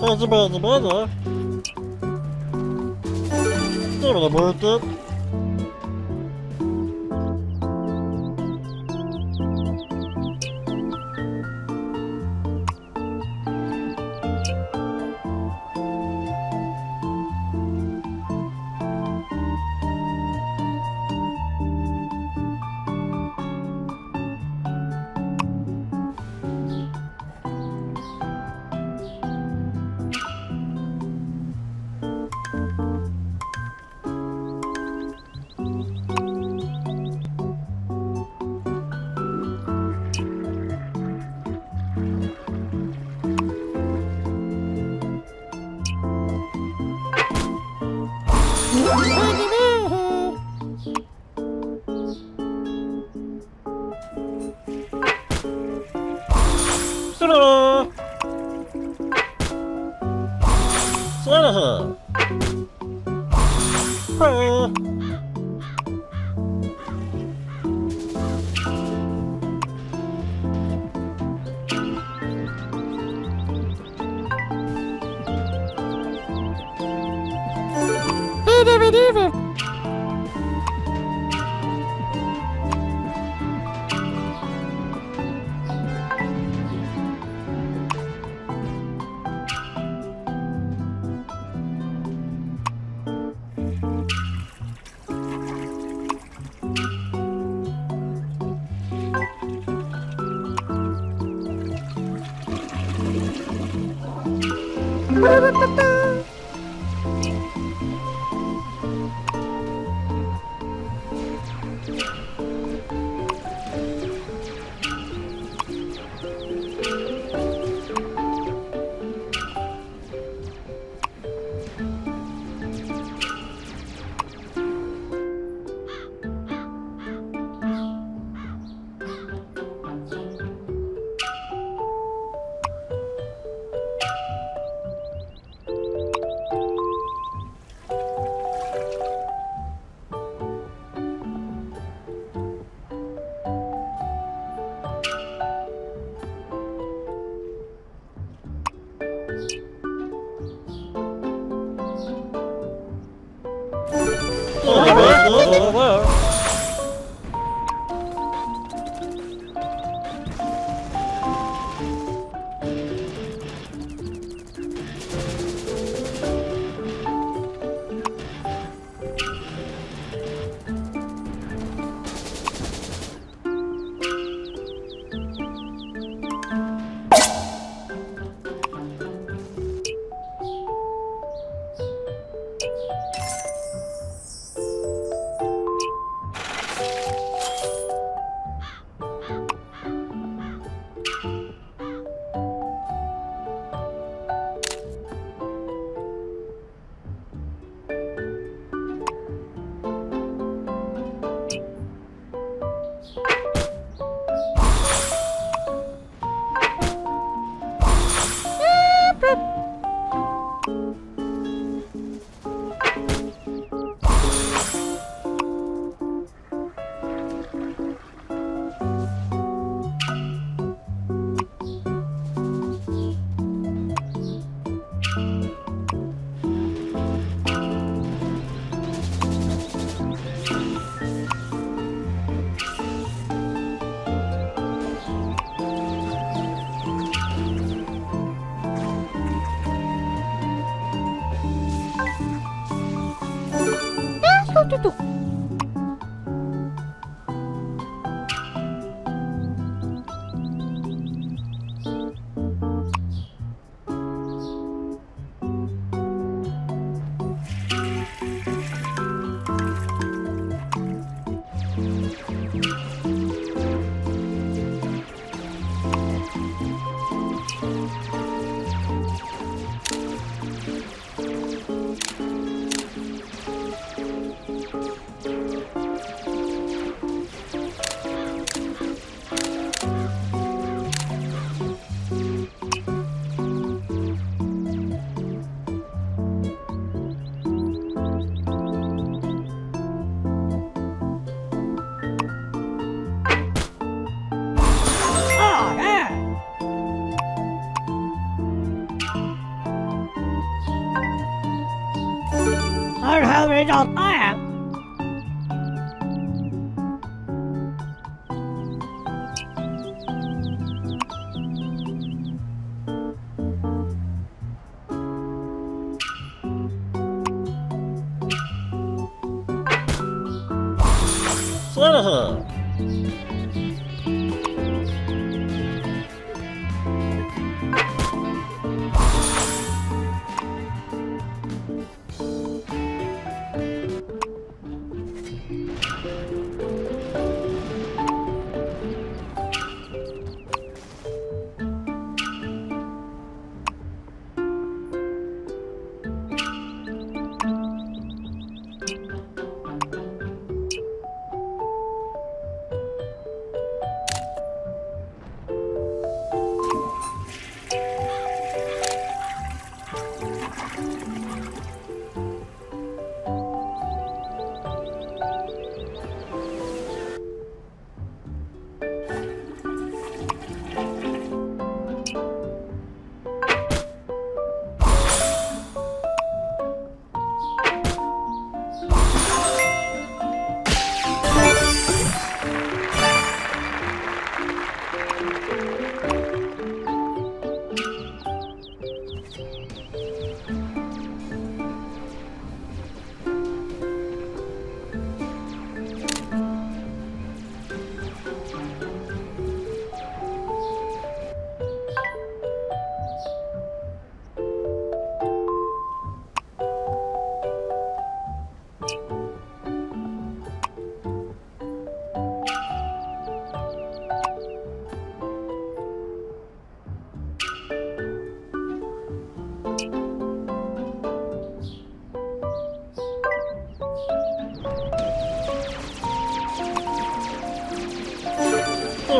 하지 마, 하지 마, 하지 마. 떨어다 버렸듯. Santa! Santa! Huh? Dee dee dee dee Música is on fire. Slitter!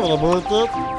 Wait a minute.